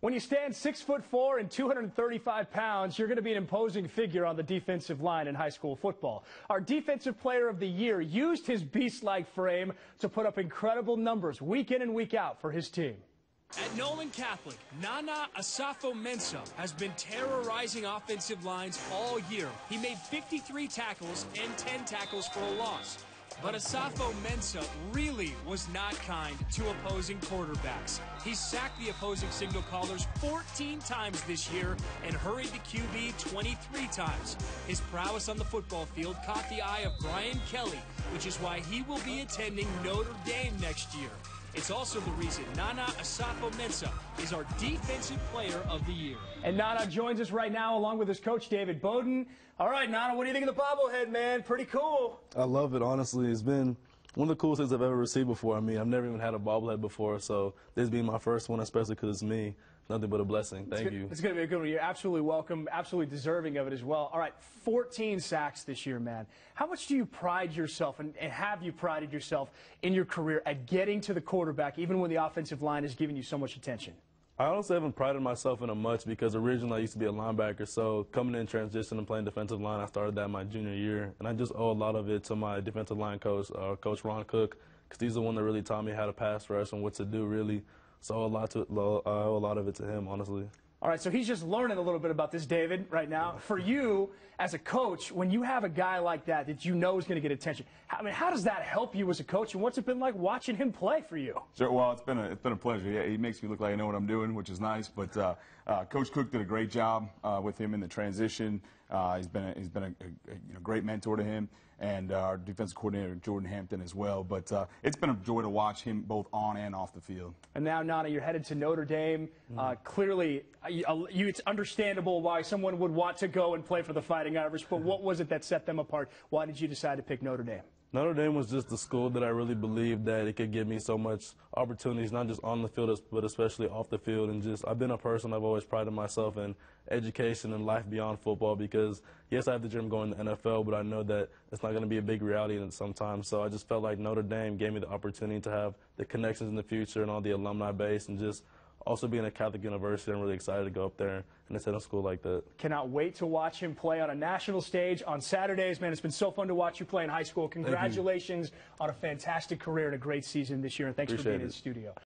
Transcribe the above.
When you stand six foot four and 235 pounds, you're going to be an imposing figure on the defensive line in high school football. Our defensive player of the year used his beast-like frame to put up incredible numbers week in and week out for his team. At Nolan Catholic, Nana Osafo-Mensah has been terrorizing offensive lines all year. He made 53 tackles and 10 tackles for a loss. But Osafo-Mensah really was not kind to opposing quarterbacks. He sacked the opposing signal callers 14 times this year and hurried the QB 23 times. His prowess on the football field caught the eye of Brian Kelly, which is why he will be attending Notre Dame next year. It's also the reason Nana Osafo-Mensah is our Defensive Player of the Year. And Nana joins us right now along with his coach, David Bowden. All right, Nana, what do you think of the bobblehead, man? Pretty cool. I love it, honestly. It's been one of the coolest things I've ever received before. I mean, I've never even had a bobblehead before, so this being my first one, especially because it's me, nothing but a blessing. Thank it's you. It's going to be a good one. You're absolutely welcome, absolutely deserving of it as well. All right, 14 sacks this year, man. How much do you pride yourself, and, and have you prided yourself in your career at getting to the quarterback, even when the offensive line is giving you so much attention? I honestly haven't prided myself in it much because originally I used to be a linebacker. So coming in transition and playing defensive line, I started that my junior year, and I just owe a lot of it to my defensive line coach, uh, Coach Ron Cook, because he's the one that really taught me how to pass rush and what to do really. So a lot to I owe a lot of it to him, honestly. All right, so he's just learning a little bit about this, David, right now. For you, as a coach, when you have a guy like that that you know is going to get attention, I mean, how does that help you as a coach, and what's it been like watching him play for you? Sure. Well, it's been a it's been a pleasure. Yeah, he makes me look like I know what I'm doing, which is nice. But uh, uh, Coach Cook did a great job uh, with him in the transition. Uh, he's been a, he's been a, a, you know, great mentor to him, and uh, our defensive coordinator Jordan Hampton as well. But uh, it's been a joy to watch him both on and off the field. And now, Nana, you're headed to Notre Dame. Mm-hmm. clearly, you, it's understandable why someone would want to go and play for the Fighting Irish. But what was it that set them apart? Why did you decide to pick Notre Dame? Notre Dame was just the school that I really believed that it could give me so much opportunities, not just on the field, but especially off the field. And just, I've been a person, I've always prided myself in education and life beyond football because, yes, I have the dream going to NFL, but I know that it's not going to be a big reality in some time. So I just felt like Notre Dame gave me the opportunity to have the connections in the future and all the alumni base and just also being a Catholic university, I'm really excited to go up there and attend a school like that. Cannot wait to watch him play on a national stage on Saturdays. Man, it's been so fun to watch you play in high school. Congratulations on a fantastic career and a great season this year, and thanks Appreciate for being it. in the studio.